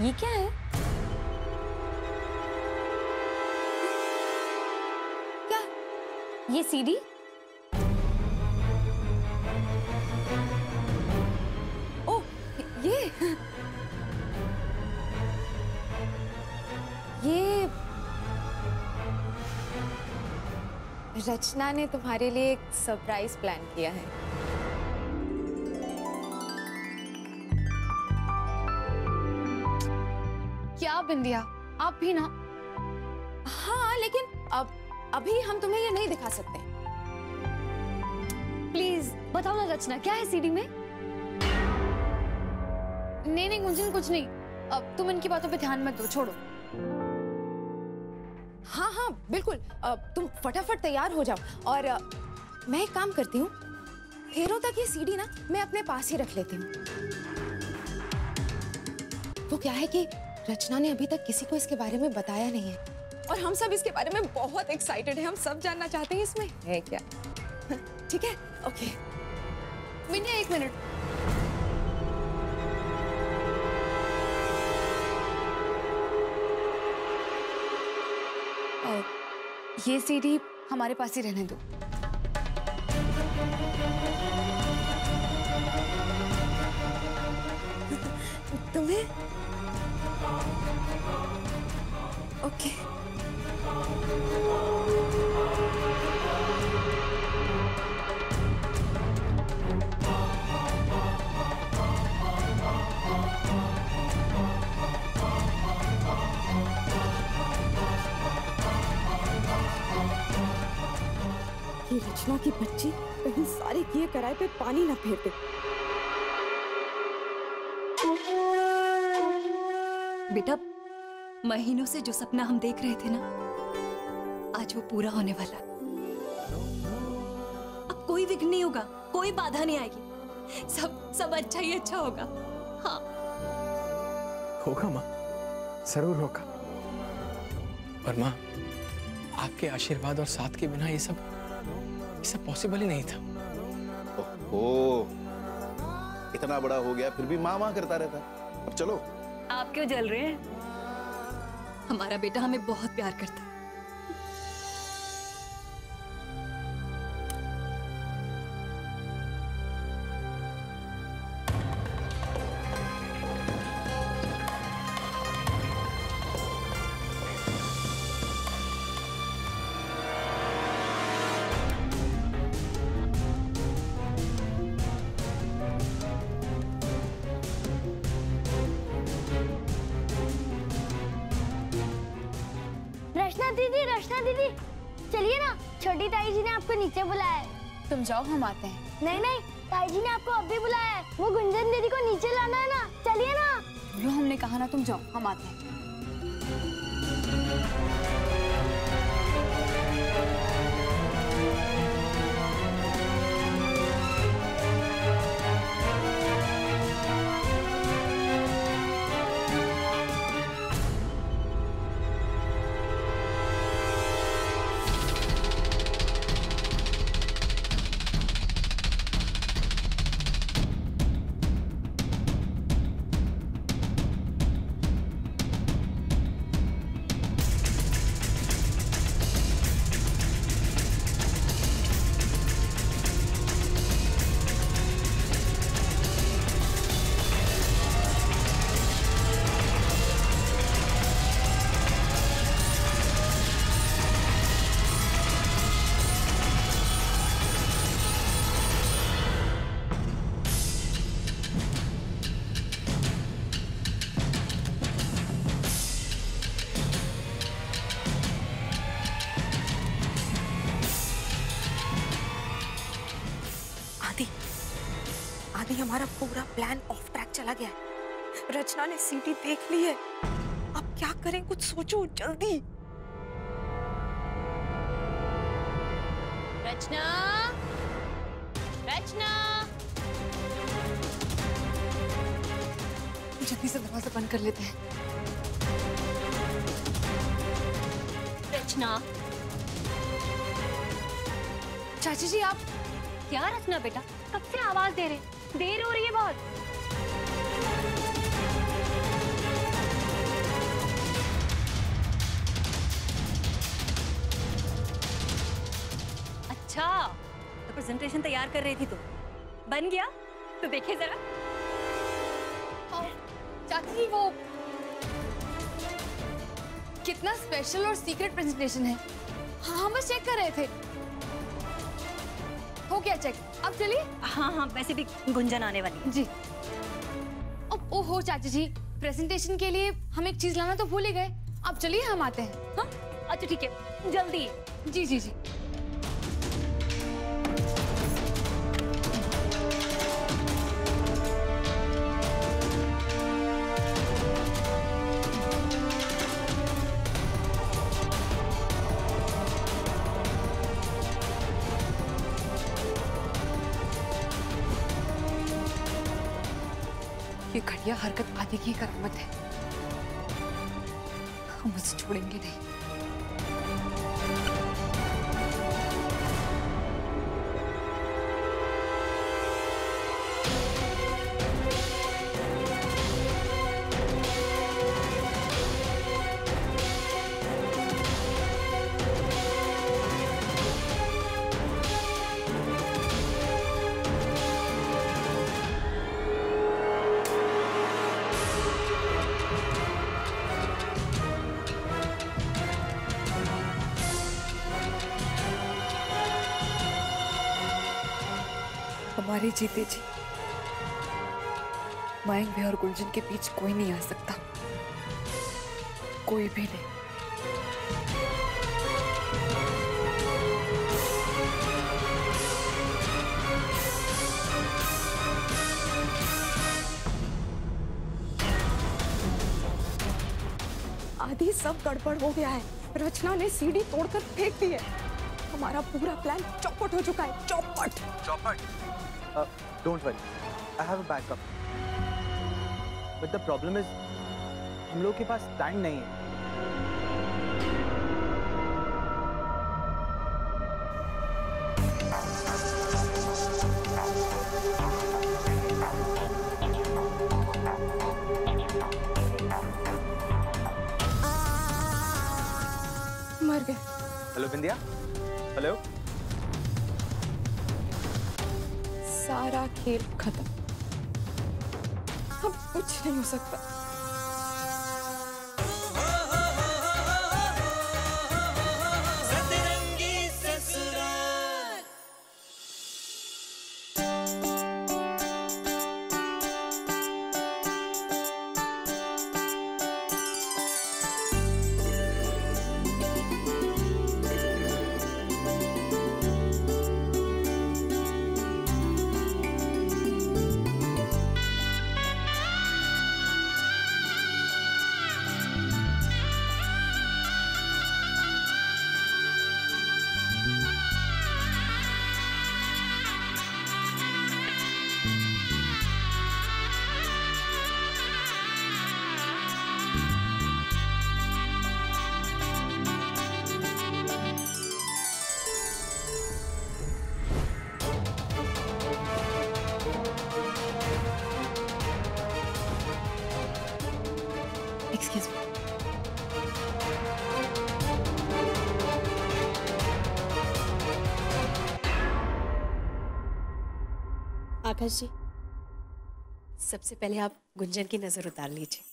ये क्या है? क्या? ये सीडी ओ, ये। ये रचना ने तुम्हारे लिए एक सरप्राइज़ प्लान किया है। क्या बिंदिया? आप भी ना। हाँ लेकिन अब अभी हम तुम्हें ये नहीं दिखा सकते। प्लीज़ बताओ ना रचना क्या है सीडी में? नहीं नहीं गुंजन कुछ नहीं। अब तुम इनकी बातों पे ध्यान मत दो छोड़ो। हाँ हाँ बिल्कुल। अब तुम फटाफट तैयार हो जाओ। और मैं एक काम करती हूँ। फेरों तक ये सीडी ना मैं अपने पास ही रख लेती हूँ। वो क्या है कि रचना ने अभी तक किसी को इसके बारे में बताया नहीं है। और हम सब इसके बारे में बहुत एक्साइटेड हैं हम सब जानना चाहते हैं इसमें। है क्या? ठीक है? ओके बिंदिया एक मिनट ये सीडी हमारे पास ही रहने दो। ओके ये रचना की बच्ची कहीं सारे किए कराए पे पानी ना फेर दे। बेटा महीनों से जो सपना हम देख रहे थे ना आज वो पूरा होने वाला अब कोई विघ्न नहीं होगा कोई बाधा नहीं आएगी। सब सब अच्छा ही अच्छा होगा। हाँ। होगा माँ ज़रूर होगा। और माँ आपके आशीर्वाद और साथ के बिना ये सब ये सब पॉसिबल ही नहीं था। ओहो। इतना बड़ा हो गया फिर भी माँ माँ करता रहता। अब चलो। आप क्यों जल रहे हैं? हमारा बेटा हमें बहुत प्यार करता रचना दीदी रचना दीदी। चलिए ना छोटी ताई जी ने आपको नीचे बुलाया है। तुम जाओ हम आते हैं। नहीं नहीं ताई जी ने आपको अभी बुलाया है। वो गुंजन दीदी को नीचे लाना है ना। चलिए ना। हमने कहा ना तुम जाओ हम आते हैं। आदि हमारा पूरा प्लान ऑफ़ ट्रैक चला गया है। रचना ने सीटी देख ली है। अब क्या करें? कुछ सोचो जल्दी। रचना रचना। जल्दी से दरवाज़ा बंद कर लेते हैं। रचना। चाची जी आप क्या रचना बेटा? कब से आवाज़ दे रहे देर हो रही है बहुत। अच्छा तो प्रेजेंटेशन तैयार कर रही थी तुम तो। बन गया तो देखिए जरा। हाँ, चाची वो। कितना स्पेशल और सीक्रेट प्रेजेंटेशन है। हाँ हम बस चेक कर रहे थे। हो गया चेक अब चलिए। हाँ हाँ वैसे भी गुंजन आने वाली जी। अब ओ हो चाची जी प्रेजेंटेशन के लिए हम एक चीज़ लाना तो भूल ही गए। अब चलिए हम आते हैं। हाँ अच्छा ठीक है जल्दी। जी जी जी। आदि की करामत है हमारी जीते जी। मयंक भी और गुलजन के बीच कोई नहीं आ सकता। कोई भी नहीं। आदि सब गड़बड़ हो गया है। रचना ने सीढ़ी तोड़कर फेंक दी है। हमारा पूरा प्लान चौपट हो चुका है। चौपट। Chopper. Don't worry I have a backup but the problem is हम लोग के पास टाइम नहीं है। हेलो बिंदिया हेलो सारा खेल खत्म। अब कुछ नहीं हो सकता। Excuse me. आकाश जी सबसे पहले आप गुंजन की नज़र उतार लीजिए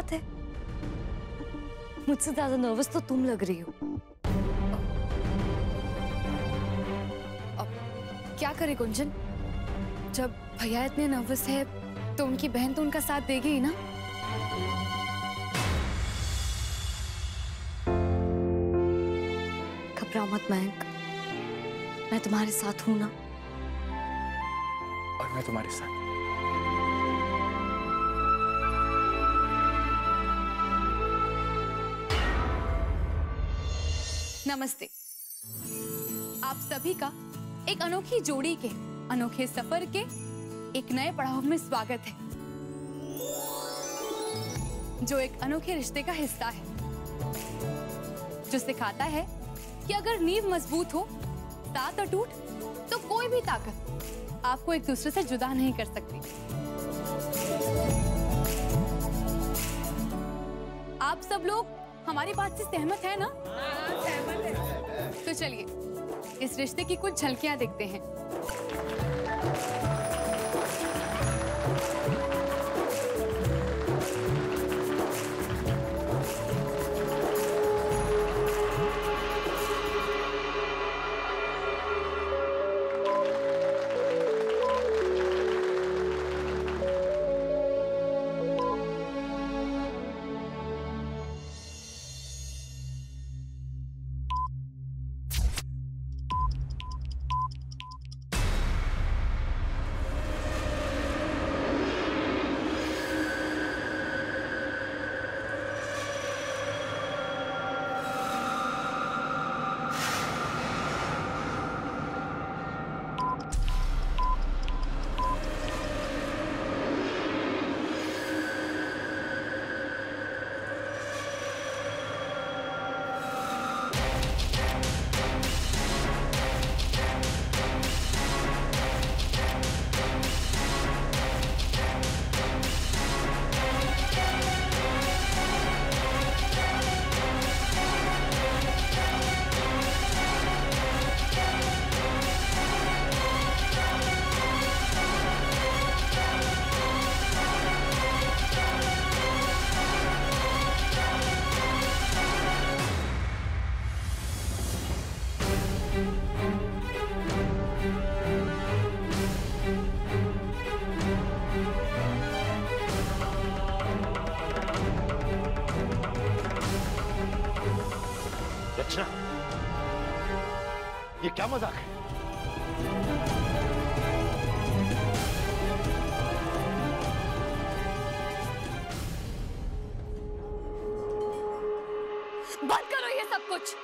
बात है। मुझसे ज़्यादा नर्वस तो तुम लग रही हो। अब क्या करे गुंजन जब भैया इतने नर्वस है तो उनकी बहन तो उनका साथ देगी ही ना? घबराओ मत मयंक। मैं तुम्हारे साथ हूँ ना। और मैं तुम्हारे साथ नमस्ते। आप सभी का एक अनोखी जोड़ी के, अनोखे सफ़र के एक नए पड़ाव में स्वागत है। जो एक अनोखे रिश्ते का हिस्सा है। जो सिखाता है कि अगर नींव मज़बूत हो, साथ अटूट तो कोई भी ताकत आपको एक दूसरे से जुदा नहीं कर सकती। आप सब लोग हमारी बात से सहमत है ना? तो चलिए इस रिश्ते की कुछ झलकियाँ देखते हैं। मज़ाक है बंद करो ये सब कुछ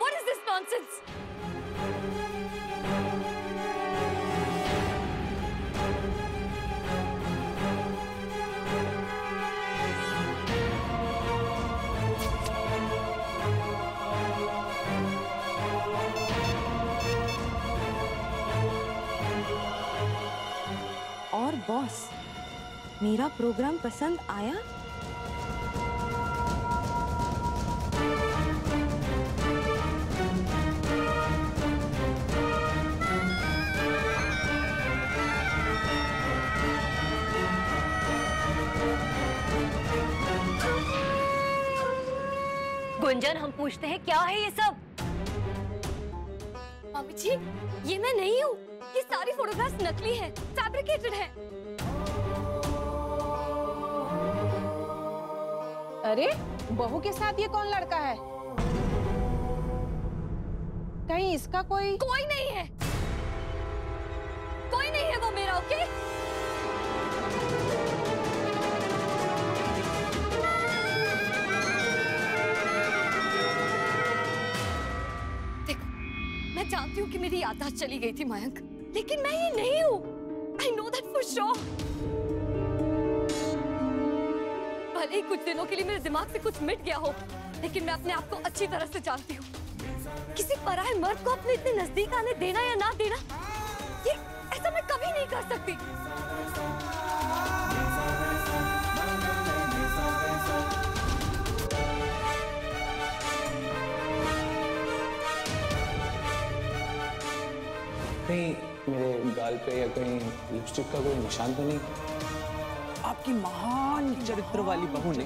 What is this nonsense? Boss मेरा प्रोग्राम पसंद आया? गुंजन हम पूछते हैं क्या है ये सब? मम्मी जी ये मैं नहीं हूँ। ये सारी फोटोग्राफ्स नकली है फैब्रिकेटेड है। अरे, बहू के साथ ये कौन लड़का है? कहीं इसका कोई कोई नहीं है। कोई नहीं है वो मेरा, ओके? देखो, मैं जानती हूँ कि मेरी याददाश्त चली गई थी मयंक, लेकिन मैं ये नहीं हूँ। I know that for sure भले ही कुछ दिनों के लिए मेरे दिमाग से कुछ मिट गया हो, लेकिन मैं अपने आप को अच्छी तरह से जानती हूँ। किसी पराये मर्द को अपने इतने नज़दीक आने देना या ना देना, ये ऐसा मैं कभी नहीं कर सकती। कहीं मेरे गाल पे या कहीं लिपस्टिक का कोई निशान तो नहीं? आपकी महान चरित्र वाली बहू ने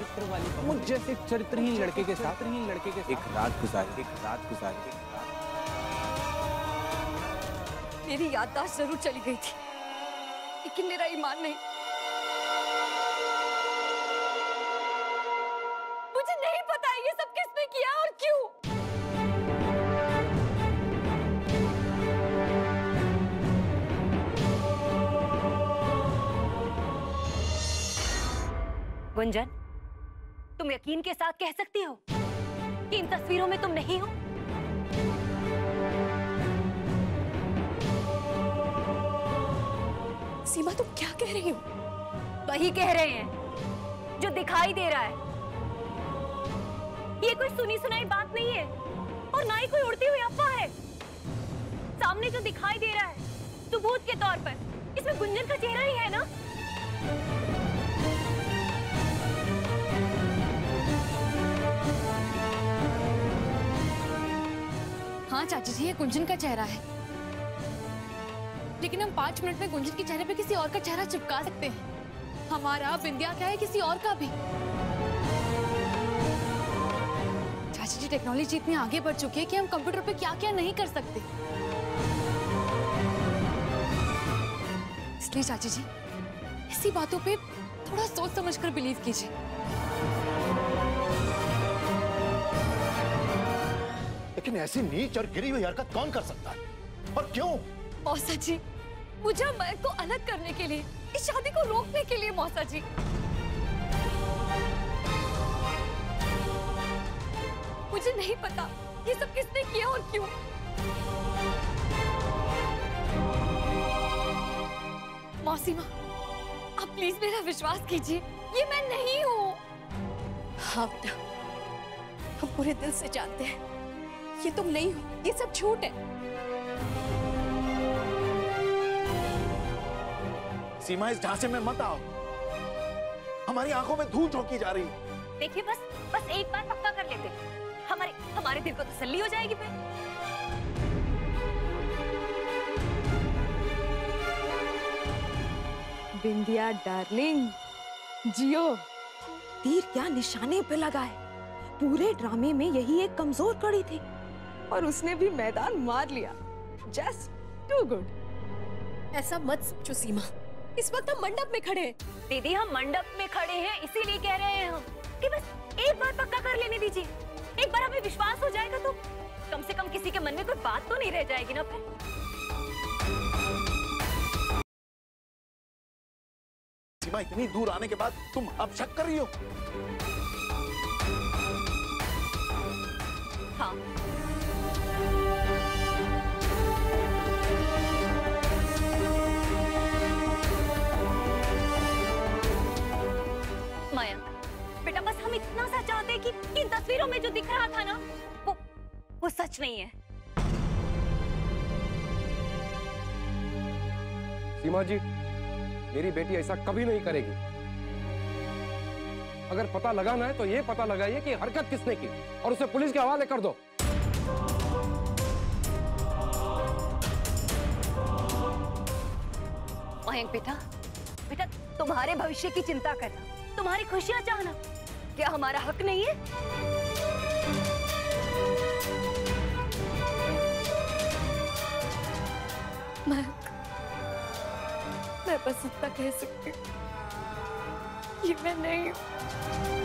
मुझ जैसे चरित्रहीन लड़के के साथ लड़के के एक रात गुजारी। एक रात गुजारी। मेरी याददाश्त ज़रूर चली गई थी, लेकिन मेरा ईमान नहीं। गुंजन तुम यकीन के साथ कह सकती हो कि इन तस्वीरों में तुम नहीं हो? सीमा तुम क्या कह रही हो? वही कह रहे हैं जो दिखाई दे रहा है। ये कोई सुनी सुनाई बात नहीं है और ना ही कोई उड़ती हुई अफवाह है। सामने जो दिखाई दे रहा है सबूत के तौर पर इसमें गुंजन का चेहरा ही है ना? हाँ चाची जी, ये गुंजन का चेहरा है। लेकिन हम पाँच मिनट में गुंजन के चेहरे पे किसी और का चेहरा चिपका सकते हैं। हमारा बिंदिया क्या है, किसी और का भी? चाची जी टेक्नोलॉजी इतनी आगे बढ़ चुकी है कि हम कंप्यूटर पे क्या क्या नहीं कर सकते। इसलिए चाची जी ऐसी बातों पे थोड़ा सोच समझ कर बिलीव कीजिए। लेकिन ऐसी नीच और गिरी हुई हरकत कौन कर सकता है? और क्यों? मौसा जी, मुझे मयंक को अलग करने के लिए, इस शादी को रोकने के लिए, मौसा जी। मुझे नहीं पता ये सब किसने किया और क्यों। मौसी माँ, आप प्लीज़ मेरा विश्वास कीजिए, ये मैं नहीं हूँ। हाँ हम पूरे दिल से जानते हैं। ये तुम नहीं हो ये सब झूठ है। सीमा इस झांसे में मत आओ। हमारी आँखों में धूल झोंकी जा रही है। देखिए बस बस एक बार पक्का कर लेते हमारे हमारे दिल को तसल्ली हो जाएगी फिर। बिंदिया डार्लिंग जियो। तीर क्या निशाने पे लगा है? पूरे ड्रामे में यही एक कमज़ोर कड़ी थी। और उसने भी मैदान मार लिया। जस्ट टू गुड ऐसा मत सोचो सीमा। इस वक्त हम मंडप में खड़े हैं। दीदी हम मंडप में खड़े हैं इसीलिए कह रहे हैं हम। कि बस एक बार पक्का कर लेने दीजिए। एक बार हमें विश्वास हो जाएगा तो कम से कम किसी के मन में कोई बात तो नहीं रह जाएगी ना फिर। सीमा इतनी दूर आने के बाद तुम अब शक कर रही हो? हाँ रहा था ना? वो वो सच नहीं है। सीमा जी मेरी बेटी ऐसा कभी नहीं करेगी। अगर पता लगाना है तो ये पता लगाइए कि हरकत किसने की और उसे पुलिस के हवाले कर दो। मयंक बेटा बेटा तुम्हारे भविष्य की चिंता करना। तुम्हारी खुशियाँ चाहना। क्या हमारा हक नहीं है? मैं बस इतना कह सकती ये मैं नहीं